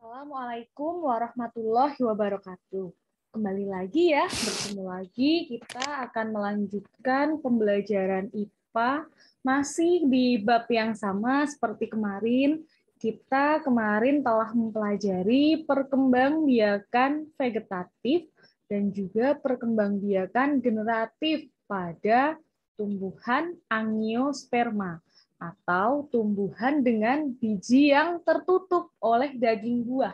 Assalamualaikum warahmatullahi wabarakatuh. Kembali lagi ya, bertemu lagi kita akan melanjutkan pembelajaran IPA masih di bab yang sama seperti kemarin. Kita kemarin telah mempelajari perkembangbiakan vegetatif dan juga perkembangbiakan generatif pada tumbuhan angiosperma atau tumbuhan dengan biji yang tertutup oleh daging buah.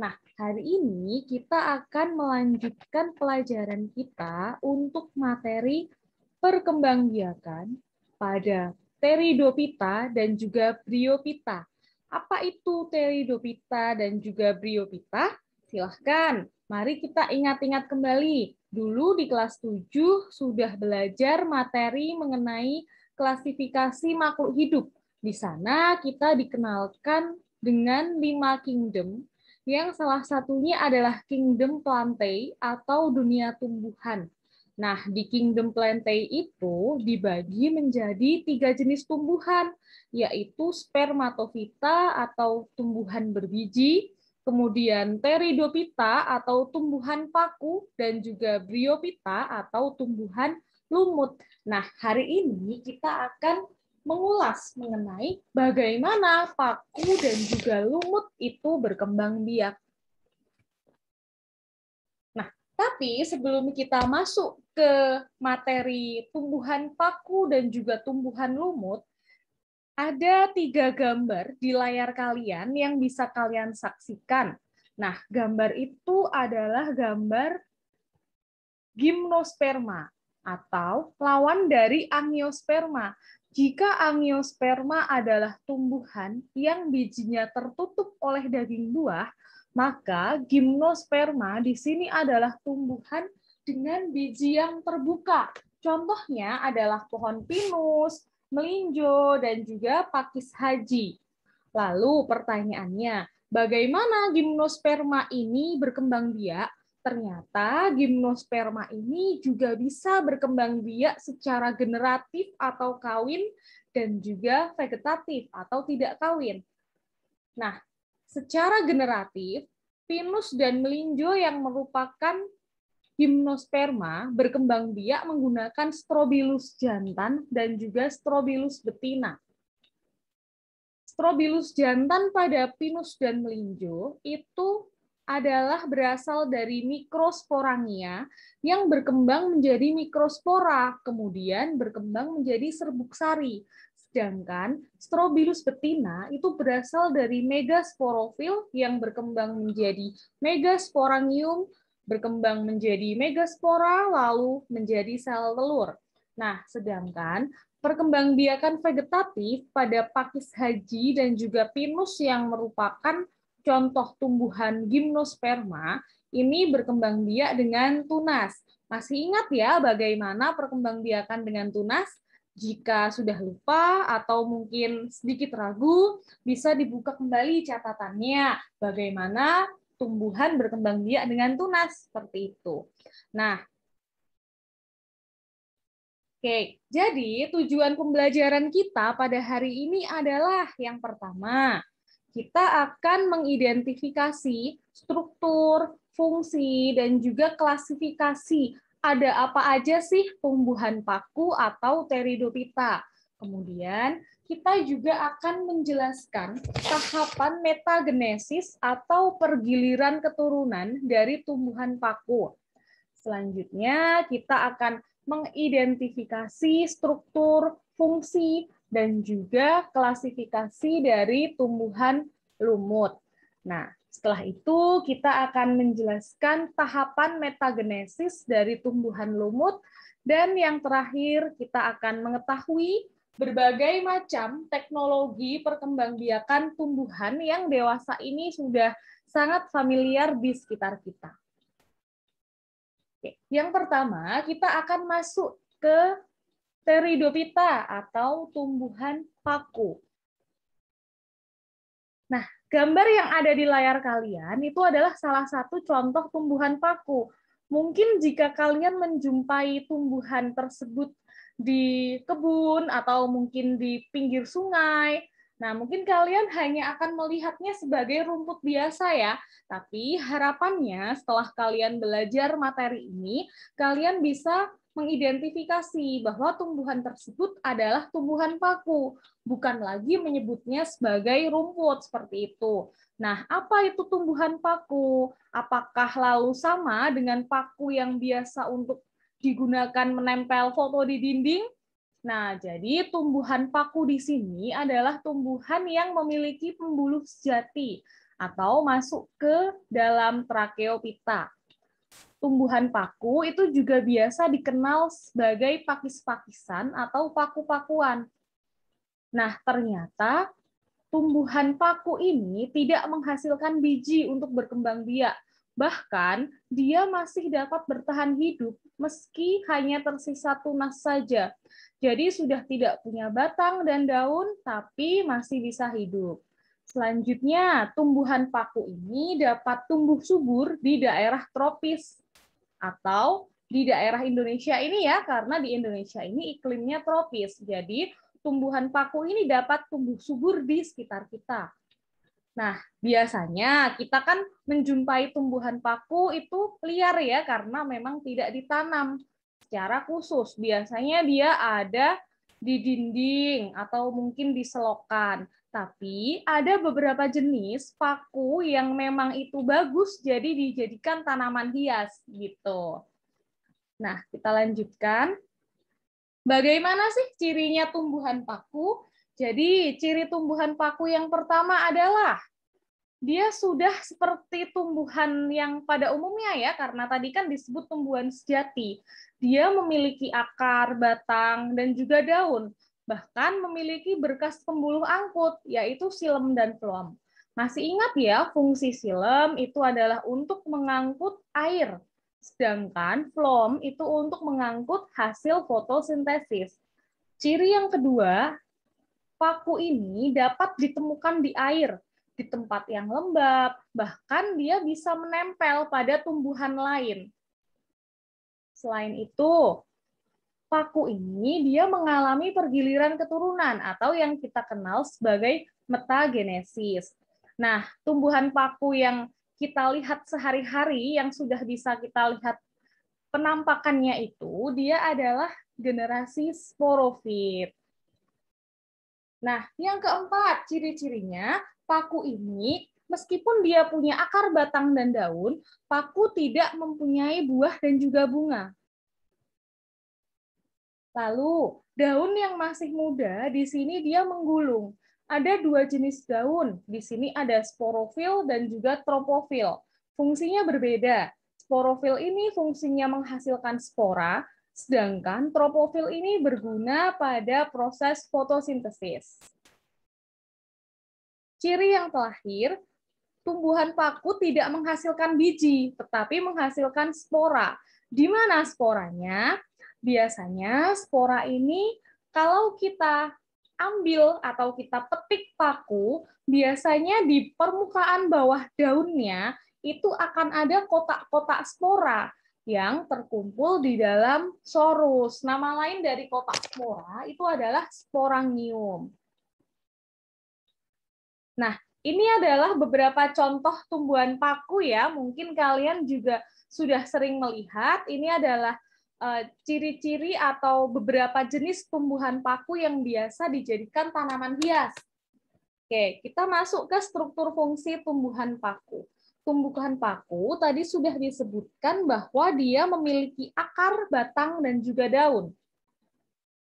Nah, hari ini kita akan melanjutkan pelajaran kita untuk materi perkembangbiakan pada Pteridopita dan juga Bryopita. Apa itu Pteridopita dan juga Bryopita? Silahkan, mari kita ingat-ingat kembali. Dulu di kelas 7 sudah belajar materi mengenai klasifikasi makhluk hidup. Di sana kita dikenalkan dengan lima kingdom, yang salah satunya adalah kingdom plantae atau dunia tumbuhan. Nah, di kingdom plantae itu dibagi menjadi tiga jenis tumbuhan, yaitu spermatofita atau tumbuhan berbiji, kemudian pteridopita atau tumbuhan paku, dan juga bryopita atau tumbuhan lumut. Nah, hari ini kita akan mengulas mengenai bagaimana paku dan juga lumut itu berkembang biak. Nah, tapi sebelum kita masuk ke materi tumbuhan paku dan juga tumbuhan lumut, ada tiga gambar di layar kalian yang bisa kalian saksikan. Nah, gambar itu adalah gambar gimnosperma atau lawan dari angiosperma. Jika angiosperma adalah tumbuhan yang bijinya tertutup oleh daging buah, maka gimnosperma di sini adalah tumbuhan dengan biji yang terbuka. Contohnya adalah pohon pinus, melinjo, dan juga pakis haji. Lalu pertanyaannya, bagaimana gimnosperma ini berkembang biak? Ternyata gimnosperma ini juga bisa berkembang biak secara generatif atau kawin dan juga vegetatif atau tidak kawin. Nah, secara generatif, pinus dan melinjo yang merupakan gimnosperma berkembang biak menggunakan strobilus jantan dan juga strobilus betina. Strobilus jantan pada pinus dan melinjo itu adalah berasal dari mikrosporangia yang berkembang menjadi mikrospora, kemudian berkembang menjadi serbuk sari. Sedangkan Strobilus betina itu berasal dari megasporofil yang berkembang menjadi megasporangium, berkembang menjadi megaspora, lalu menjadi sel telur. Nah, sedangkan perkembangbiakan vegetatif pada pakis haji dan juga pinus yang merupakan contoh tumbuhan gimnosperma ini berkembang biak dengan tunas. Masih ingat ya bagaimana perkembangbiakan dengan tunas? Jika sudah lupa atau mungkin sedikit ragu, bisa dibuka kembali catatannya bagaimana tumbuhan berkembang biak dengan tunas seperti itu. Nah, Oke, jadi tujuan pembelajaran kita pada hari ini adalah yang pertama, kita akan mengidentifikasi struktur, fungsi, dan juga klasifikasi ada apa aja sih tumbuhan paku atau teridopita. Kemudian kita juga akan menjelaskan tahapan metagenesis atau pergiliran keturunan dari tumbuhan paku. Selanjutnya kita akan mengidentifikasi struktur, fungsi, dan juga klasifikasi dari tumbuhan lumut. Nah, setelah itu kita akan menjelaskan tahapan metagenesis dari tumbuhan lumut dan yang terakhir kita akan mengetahui berbagai macam teknologi perkembangbiakan tumbuhan yang dewasa ini sudah sangat familiar di sekitar kita. Oke, yang pertama, kita akan masuk ke Pteridopita atau tumbuhan paku. Nah, gambar yang ada di layar kalian itu adalah salah satu contoh tumbuhan paku. Mungkin jika kalian menjumpai tumbuhan tersebut di kebun atau mungkin di pinggir sungai Nah, mungkin kalian hanya akan melihatnya sebagai rumput biasa ya, tapi harapannya setelah kalian belajar materi ini, kalian bisa mengidentifikasi bahwa tumbuhan tersebut adalah tumbuhan paku, bukan lagi menyebutnya sebagai rumput seperti itu. Nah, apa itu tumbuhan paku? Apakah lalu sama dengan paku yang biasa untuk digunakan menempel foto di dinding? Nah, jadi tumbuhan paku di sini adalah tumbuhan yang memiliki pembuluh sejati atau masuk ke dalam trakeopita tumbuhan paku itu juga biasa dikenal sebagai pakis-pakisan atau paku-pakuan. Nah, ternyata tumbuhan paku ini tidak menghasilkan biji untuk berkembang biak. Bahkan, dia masih dapat bertahan hidup meski hanya tersisa tunas saja. Jadi sudah tidak punya batang dan daun, tapi masih bisa hidup. Selanjutnya, tumbuhan paku ini dapat tumbuh subur di daerah tropis atau di daerah Indonesia ini ya, karena di Indonesia ini iklimnya tropis. Jadi tumbuhan paku ini dapat tumbuh subur di sekitar kita. Nah, biasanya kita kan menjumpai tumbuhan paku itu liar ya, karena memang tidak ditanam secara khusus. Biasanya dia ada di dinding atau mungkin di selokan. Tapi ada beberapa jenis paku yang memang itu bagus jadi dijadikan tanaman hias gitu. Nah, kita lanjutkan. Bagaimana sih cirinya tumbuhan paku? Jadi, ciri tumbuhan paku yang pertama adalah dia sudah seperti tumbuhan yang pada umumnya ya, karena tadi kan disebut tumbuhan sejati. Dia memiliki akar, batang, dan juga daun bahkan memiliki berkas pembuluh angkut, yaitu silem dan flom. Masih ingat ya, fungsi silem itu adalah untuk mengangkut air, sedangkan flom itu untuk mengangkut hasil fotosintesis. Ciri yang kedua, paku ini dapat ditemukan di air, di tempat yang lembab, bahkan dia bisa menempel pada tumbuhan lain. Selain itu, paku ini dia mengalami pergiliran keturunan atau yang kita kenal sebagai metagenesis. Nah, tumbuhan paku yang kita lihat sehari-hari yang sudah bisa kita lihat penampakannya itu dia adalah generasi sporofit. Nah, yang keempat, ciri-cirinya paku ini meskipun dia punya akar batang dan daun, paku tidak mempunyai buah dan juga bunga. Lalu, daun yang masih muda di sini dia menggulung. Ada dua jenis daun. Di sini ada sporofil dan juga tropofil. Fungsinya berbeda. Sporofil ini fungsinya menghasilkan spora, sedangkan tropofil ini berguna pada proses fotosintesis. Ciri yang terakhir, tumbuhan paku tidak menghasilkan biji, tetapi menghasilkan spora. Di mana sporanya? Biasanya spora ini kalau kita ambil atau kita petik paku, biasanya di permukaan bawah daunnya itu akan ada kotak-kotak spora yang terkumpul di dalam sorus. Nama lain dari kotak spora itu adalah sporangium. Nah, ini adalah beberapa contoh tumbuhan paku ya. Mungkin kalian juga sudah sering melihat. Ini adalah ciri-ciri atau beberapa jenis tumbuhan paku yang biasa dijadikan tanaman hias. Oke, kita masuk ke struktur fungsi tumbuhan paku. Tumbuhan paku tadi sudah disebutkan bahwa dia memiliki akar, batang, dan juga daun.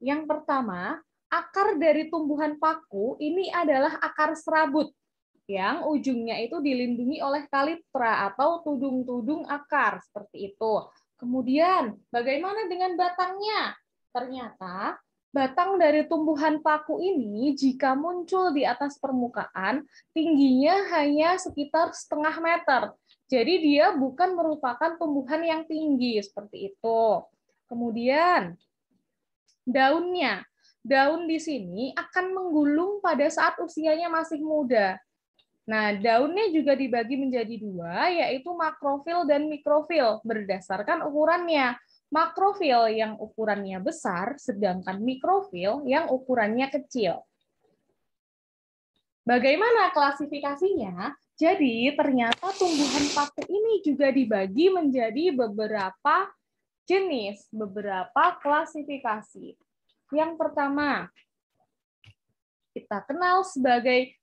Yang pertama, akar dari tumbuhan paku ini adalah akar serabut yang ujungnya itu dilindungi oleh kaliptra atau tudung-tudung akar seperti itu. Kemudian, bagaimana dengan batangnya? Ternyata batang dari tumbuhan paku ini jika muncul di atas permukaan, tingginya hanya sekitar setengah meter. Jadi dia bukan merupakan tumbuhan yang tinggi seperti itu. Kemudian daunnya. Daun di sini akan menggulung pada saat usianya masih muda. Nah, daunnya juga dibagi menjadi dua, yaitu makrofil dan mikrofil, berdasarkan ukurannya. Makrofil yang ukurannya besar, sedangkan mikrofil yang ukurannya kecil. Bagaimana klasifikasinya? Jadi ternyata tumbuhan paku ini juga dibagi menjadi beberapa jenis, beberapa klasifikasi. Yang pertama, kita kenal sebagai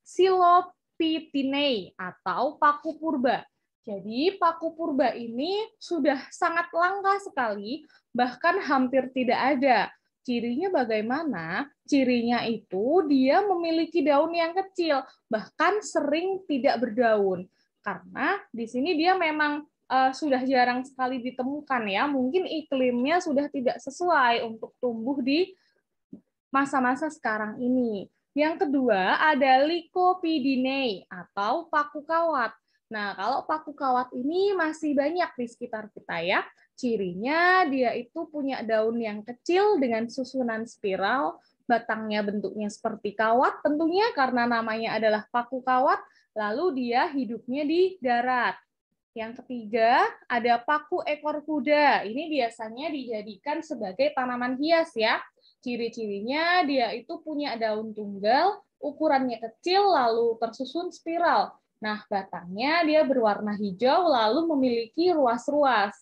Silopitinae atau paku purba. Jadi paku purba ini sudah sangat langka sekali, bahkan hampir tidak ada. Cirinya bagaimana? Cirinya itu dia memiliki daun yang kecil, bahkan sering tidak berdaun. Karena di sini dia memang uh, sudah jarang sekali ditemukan ya. Mungkin iklimnya sudah tidak sesuai untuk tumbuh di masa-masa sekarang ini. Yang kedua ada Lycopidinae atau paku kawat. Nah, kalau paku kawat ini masih banyak di sekitar kita ya. Cirinya dia itu punya daun yang kecil dengan susunan spiral, batangnya bentuknya seperti kawat tentunya karena namanya adalah paku kawat, lalu dia hidupnya di darat. Yang ketiga, ada paku ekor kuda. Ini biasanya dijadikan sebagai tanaman hias ya. Ciri-cirinya dia itu punya daun tunggal, ukurannya kecil lalu tersusun spiral. Nah, batangnya dia berwarna hijau lalu memiliki ruas-ruas.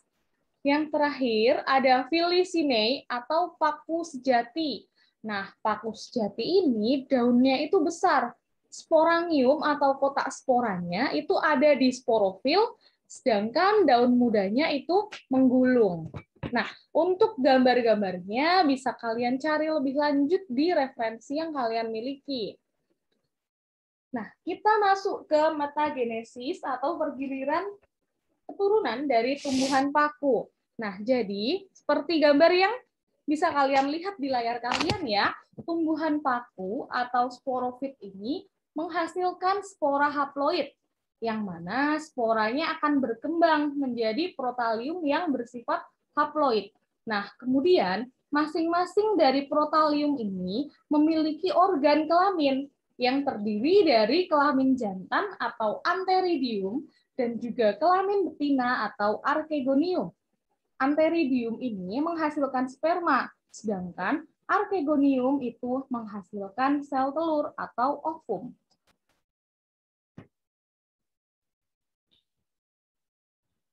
Yang terakhir ada Filicinae atau paku sejati. Nah, paku sejati ini daunnya itu besar. Sporangium atau kotak sporanya itu ada di sporofil, sedangkan daun mudanya itu menggulung. Nah, untuk gambar-gambarnya bisa kalian cari lebih lanjut di referensi yang kalian miliki. Nah, kita masuk ke metagenesis atau pergiliran keturunan dari tumbuhan paku. Nah, jadi seperti gambar yang bisa kalian lihat di layar kalian ya, tumbuhan paku atau sporofit ini menghasilkan spora haploid, yang mana sporanya akan berkembang menjadi protalium yang bersifat haploid. Nah, kemudian masing-masing dari protalium ini memiliki organ kelamin yang terdiri dari kelamin jantan atau anteridium dan juga kelamin betina atau archegonium anteridium ini menghasilkan sperma, sedangkan archegonium itu menghasilkan sel telur atau ovum.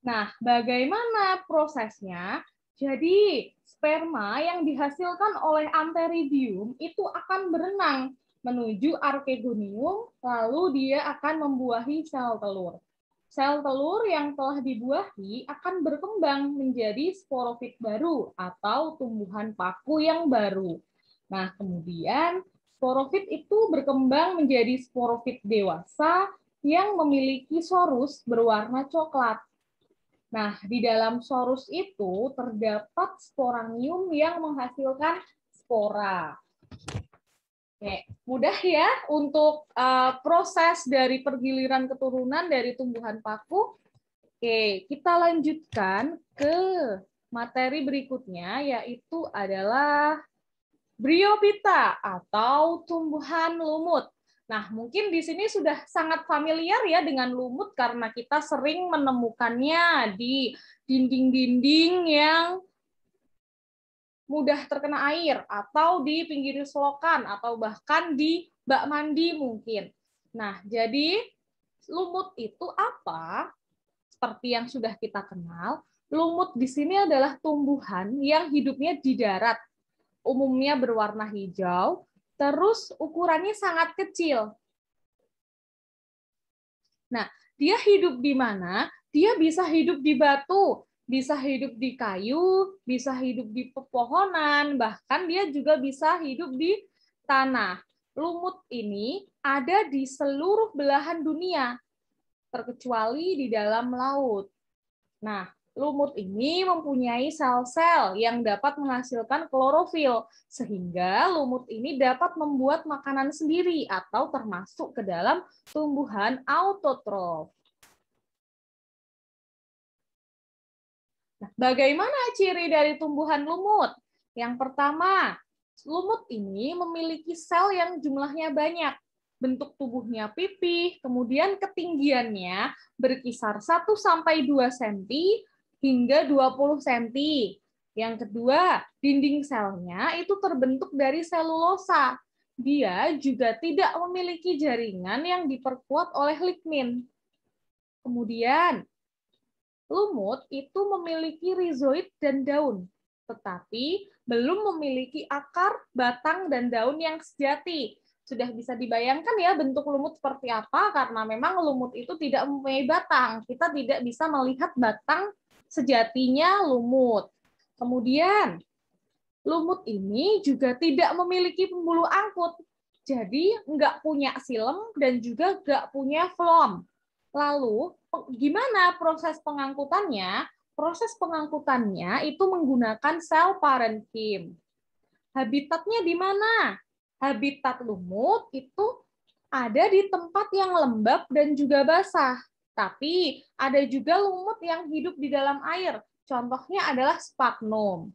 Nah, bagaimana prosesnya? Jadi, sperma yang dihasilkan oleh anteridium itu akan berenang menuju archegonium, lalu dia akan membuahi sel telur sel telur yang telah dibuahi akan berkembang menjadi sporofit baru atau tumbuhan paku yang baru. Nah, kemudian sporofit itu berkembang menjadi sporofit dewasa yang memiliki sorus berwarna coklat. Nah, di dalam sorus itu terdapat sporangium yang menghasilkan spora. Oke, mudah ya untuk uh, proses dari pergiliran keturunan dari tumbuhan paku. Oke, kita lanjutkan ke materi berikutnya yaitu adalah bryophyta atau tumbuhan lumut. Nah, mungkin di sini sudah sangat familiar ya dengan lumut karena kita sering menemukannya di dinding-dinding yang mudah terkena air atau di pinggir selokan atau bahkan di bak mandi mungkin. Nah, jadi lumut itu apa? Seperti yang sudah kita kenal, lumut di sini adalah tumbuhan yang hidupnya di darat. Umumnya berwarna hijau, terus ukurannya sangat kecil. Nah, dia hidup di mana? Dia bisa hidup di batu, bisa hidup di kayu, bisa hidup di pepohonan, bahkan dia juga bisa hidup di tanah. Lumut ini ada di seluruh belahan dunia, terkecuali di dalam laut. Nah, lumut ini mempunyai sel-sel yang dapat menghasilkan klorofil, sehingga lumut ini dapat membuat makanan sendiri atau termasuk ke dalam tumbuhan autotrof. Nah, bagaimana ciri dari tumbuhan lumut? Yang pertama, lumut ini memiliki sel yang jumlahnya banyak. Bentuk tubuhnya pipih, kemudian ketinggiannya berkisar 1 sampai 2 cm hingga 20 cm. Yang kedua, dinding selnya itu terbentuk dari selulosa. dia juga tidak memiliki jaringan yang diperkuat oleh lignin. Kemudian, lumut itu memiliki rizoid dan daun, tetapi belum memiliki akar, batang, dan daun yang sejati. Sudah bisa dibayangkan ya bentuk lumut seperti apa, karena memang lumut itu tidak mempunyai batang. Kita tidak bisa melihat batang sejatinya lumut. Kemudian, lumut ini juga tidak memiliki pembuluh angkut. Jadi nggak punya silem dan juga nggak punya flom. Lalu gimana proses pengangkutannya? Proses pengangkutannya itu menggunakan sel parenkim. Habitatnya di mana? Habitat lumut itu ada di tempat yang lembab dan juga basah. Tapi ada juga lumut yang hidup di dalam air. Contohnya adalah sphagnum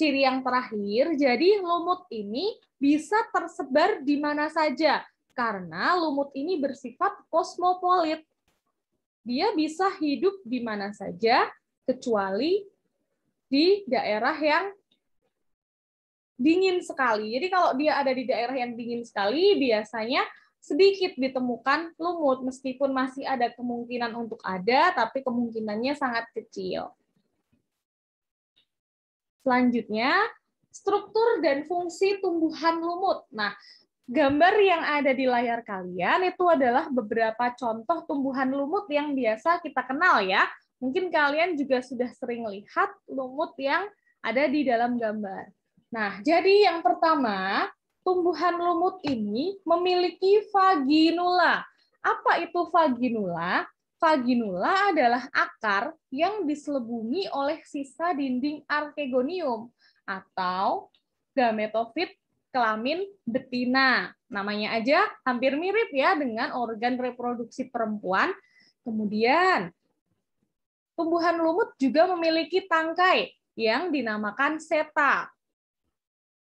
ciri yang terakhir, jadi lumut ini bisa tersebar di mana saja karena lumut ini bersifat kosmopolit. Dia bisa hidup di mana saja kecuali di daerah yang dingin sekali. Jadi kalau dia ada di daerah yang dingin sekali, biasanya sedikit ditemukan lumut meskipun masih ada kemungkinan untuk ada, tapi kemungkinannya sangat kecil. Selanjutnya, struktur dan fungsi tumbuhan lumut. Nah, gambar yang ada di layar kalian itu adalah beberapa contoh tumbuhan lumut yang biasa kita kenal ya. Mungkin kalian juga sudah sering lihat lumut yang ada di dalam gambar. Nah, jadi yang pertama, tumbuhan lumut ini memiliki vaginula. Apa itu vaginula? Vaginula adalah akar yang diselubungi oleh sisa dinding arkegonium atau gametofit kelamin betina. Namanya aja hampir mirip ya dengan organ reproduksi perempuan. Kemudian tumbuhan lumut juga memiliki tangkai yang dinamakan seta.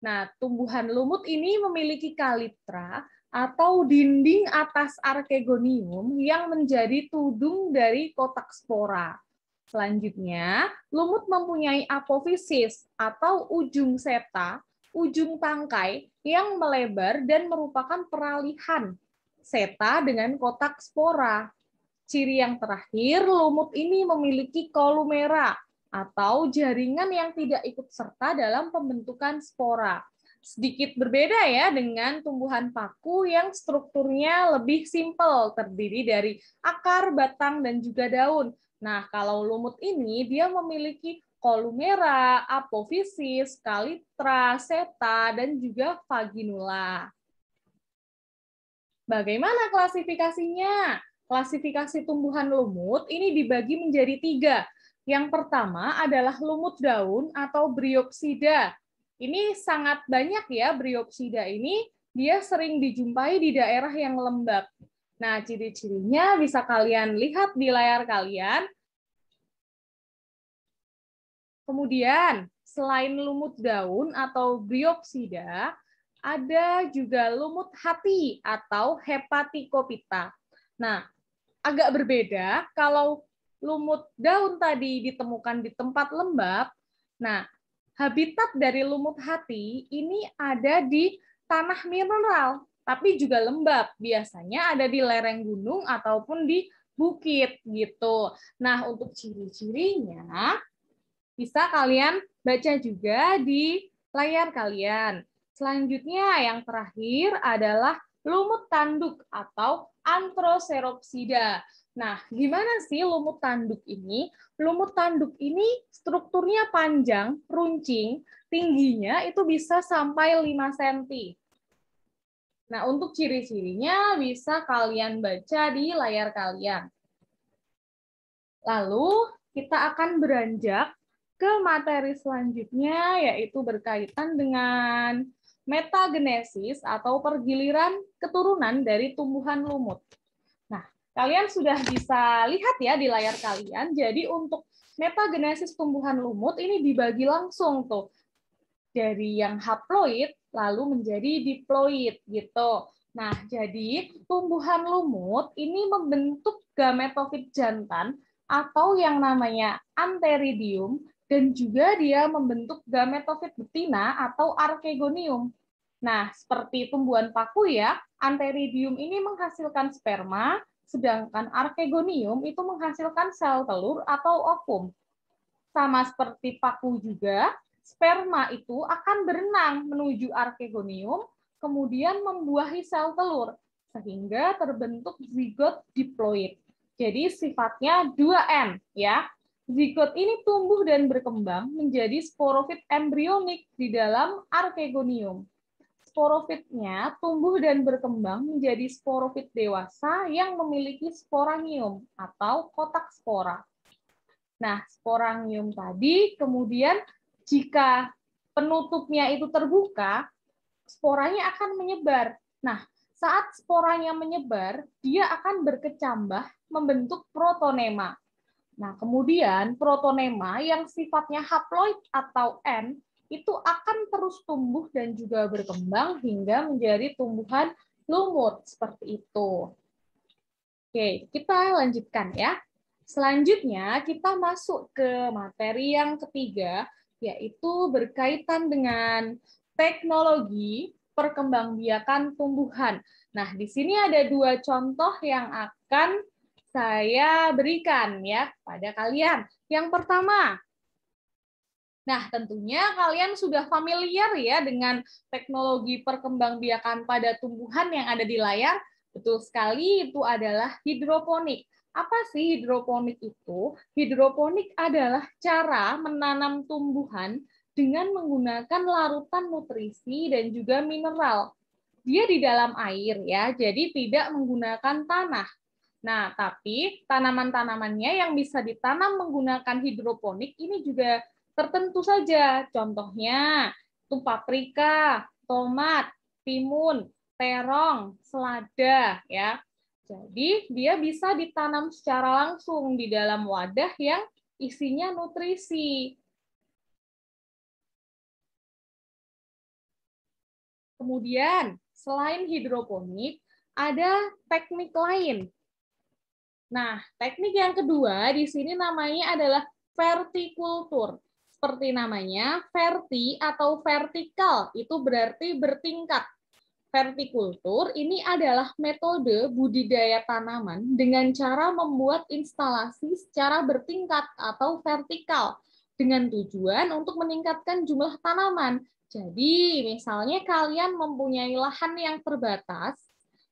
Nah, tumbuhan lumut ini memiliki kalitra atau dinding atas arkegonium yang menjadi tudung dari kotak spora. Selanjutnya, lumut mempunyai apofisis atau ujung seta, ujung tangkai yang melebar dan merupakan peralihan seta dengan kotak spora. Ciri yang terakhir, lumut ini memiliki kolumera atau jaringan yang tidak ikut serta dalam pembentukan spora sedikit berbeda ya dengan tumbuhan paku yang strukturnya lebih simpel, terdiri dari akar, batang, dan juga daun. Nah, kalau lumut ini dia memiliki kolumera, apofisis, kalitra, seta, dan juga vaginula. Bagaimana klasifikasinya? Klasifikasi tumbuhan lumut ini dibagi menjadi tiga. Yang pertama adalah lumut daun atau bryopsida. Ini sangat banyak ya briopsida ini, dia sering dijumpai di daerah yang lembab. Nah, ciri-cirinya bisa kalian lihat di layar kalian. Kemudian, selain lumut daun atau briopsida, ada juga lumut hati atau hepatikopita. Nah, agak berbeda kalau lumut daun tadi ditemukan di tempat lembab. Nah, habitat dari lumut hati ini ada di tanah mineral, tapi juga lembab. Biasanya ada di lereng gunung ataupun di bukit gitu. Nah, untuk ciri-cirinya bisa kalian baca juga di layar kalian. Selanjutnya yang terakhir adalah lumut tanduk atau Anthroceropsida. Nah, gimana sih lumut tanduk ini? Lumut tanduk ini strukturnya panjang, runcing, tingginya itu bisa sampai 5 cm. Nah, untuk ciri-cirinya bisa kalian baca di layar kalian. Lalu, kita akan beranjak ke materi selanjutnya, yaitu berkaitan dengan metagenesis atau pergiliran keturunan dari tumbuhan lumut. Kalian sudah bisa lihat ya di layar kalian. Jadi untuk metagenesis tumbuhan lumut ini dibagi langsung tuh dari yang haploid lalu menjadi diploid gitu. Nah, jadi tumbuhan lumut ini membentuk gametofit jantan atau yang namanya anteridium dan juga dia membentuk gametofit betina atau arkegonium. Nah, seperti tumbuhan paku ya, anteridium ini menghasilkan sperma, sedangkan archegonium itu menghasilkan sel telur atau ovum. Sama seperti paku juga, sperma itu akan berenang menuju archegonium, kemudian membuahi sel telur, sehingga terbentuk zigot diploid. Jadi sifatnya 2N ya. Zigot ini tumbuh dan berkembang menjadi sporofit embrionik di dalam archegonium. Sporofitnya tumbuh dan berkembang menjadi sporofit dewasa yang memiliki sporangium atau kotak spora. Nah, sporangium tadi kemudian jika penutupnya itu terbuka, sporanya akan menyebar. Nah, saat sporanya menyebar, dia akan berkecambah membentuk protonema. Nah, kemudian protonema yang sifatnya haploid atau N itu akan terus tumbuh dan juga berkembang hingga menjadi tumbuhan lumut seperti itu. Oke, kita lanjutkan ya. Selanjutnya kita masuk ke materi yang ketiga yaitu berkaitan dengan teknologi perkembangbiakan tumbuhan. Nah, di sini ada dua contoh yang akan saya berikan ya pada kalian. Yang pertama, Nah, tentunya kalian sudah familiar ya dengan teknologi perkembangbiakan pada tumbuhan yang ada di layar. Betul sekali, itu adalah hidroponik. Apa sih hidroponik itu? Hidroponik adalah cara menanam tumbuhan dengan menggunakan larutan nutrisi dan juga mineral. Dia di dalam air ya, jadi tidak menggunakan tanah. Nah, tapi tanaman-tanamannya yang bisa ditanam menggunakan hidroponik ini juga tertentu saja. Contohnya, itu paprika, tomat, timun, terong, selada ya. Jadi, dia bisa ditanam secara langsung di dalam wadah yang isinya nutrisi. Kemudian, selain hidroponik, ada teknik lain. Nah, teknik yang kedua di sini namanya adalah vertikultur. Seperti namanya, verti atau vertikal, itu berarti bertingkat. Vertikultur ini adalah metode budidaya tanaman dengan cara membuat instalasi secara bertingkat atau vertikal dengan tujuan untuk meningkatkan jumlah tanaman jadi, misalnya kalian mempunyai lahan yang terbatas,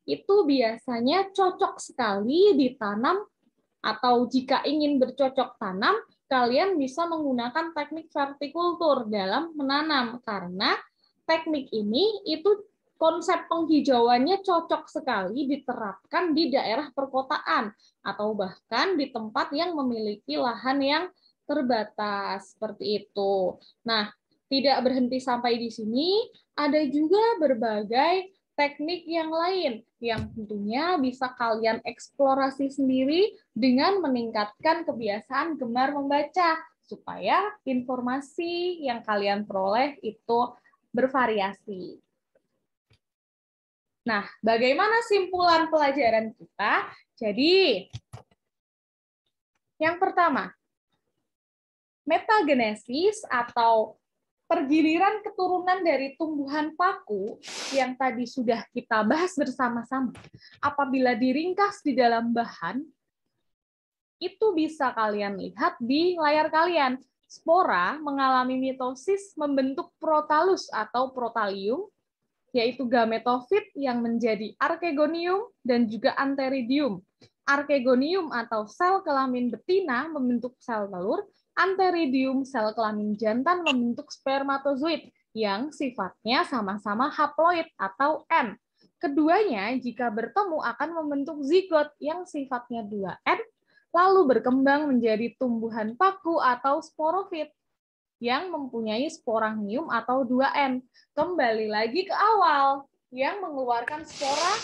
itu biasanya cocok sekali ditanam atau jika ingin bercocok tanam, kalian bisa menggunakan teknik vertikultur dalam menanam karena teknik ini itu konsep penghijauannya cocok sekali diterapkan di daerah perkotaan atau bahkan di tempat yang memiliki lahan yang terbatas seperti itu. Nah, tidak berhenti sampai di sini, ada juga berbagai teknik yang lain yang tentunya bisa kalian eksplorasi sendiri dengan meningkatkan kebiasaan gemar membaca supaya informasi yang kalian peroleh itu bervariasi. Nah, bagaimana simpulan pelajaran kita? Jadi, yang pertama, metagenesis atau pergiliran keturunan dari tumbuhan paku yang tadi sudah kita bahas bersama-sama, apabila diringkas di dalam bahan, itu bisa kalian lihat di layar kalian. Spora mengalami mitosis membentuk protalus atau protalium, yaitu gametofit yang menjadi archegonium dan juga anteridium. Archegonium atau sel kelamin betina membentuk sel telur, anteridium sel kelamin jantan membentuk spermatozoid yang sifatnya sama-sama haploid atau N. Keduanya jika bertemu akan membentuk zigot yang sifatnya 2N, lalu berkembang menjadi tumbuhan paku atau sporofit yang mempunyai sporangium atau 2N. Kembali lagi ke awal, yang mengeluarkan spora,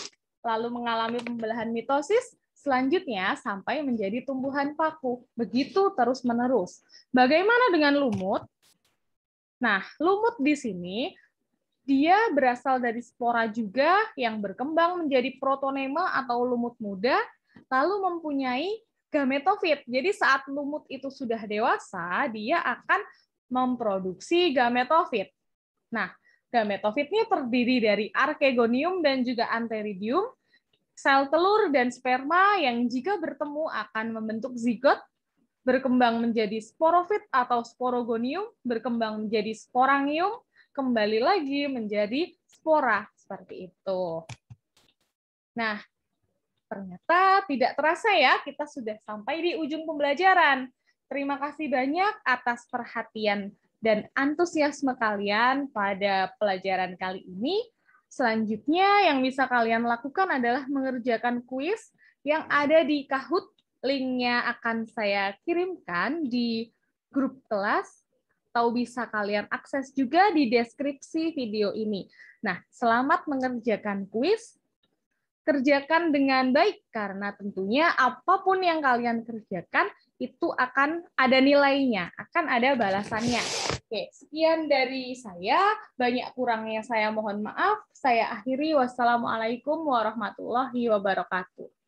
lalu mengalami pembelahan mitosis, Selanjutnya sampai menjadi tumbuhan paku. Begitu terus-menerus. Bagaimana dengan lumut? Nah, lumut di sini dia berasal dari spora juga yang berkembang menjadi protonema atau lumut muda, lalu mempunyai gametofit. Jadi saat lumut itu sudah dewasa, dia akan memproduksi gametofit. Nah, Gametofit ini terdiri dari archegonium dan juga antheridium, sel telur dan sperma yang jika bertemu akan membentuk zigot, berkembang menjadi sporofit atau sporogonium, berkembang menjadi sporangium, kembali lagi menjadi spora seperti itu. Nah, ternyata tidak terasa ya kita sudah sampai di ujung pembelajaran. Terima kasih banyak atas perhatian dan antusiasme kalian pada pelajaran kali ini. Selanjutnya yang bisa kalian lakukan adalah mengerjakan kuis yang ada di Kahoot. Linknya akan saya kirimkan di grup kelas atau bisa kalian akses juga di deskripsi video ini. Nah, selamat mengerjakan kuis kerjakan dengan baik karena tentunya apa pun yang kalian kerjakan itu akan ada nilainya, akan ada balasannya. Oke, sekian dari saya. Banyak kurangnya saya mohon maaf. Saya akhiri. Wassalamualaikum warahmatullahi wabarakatuh.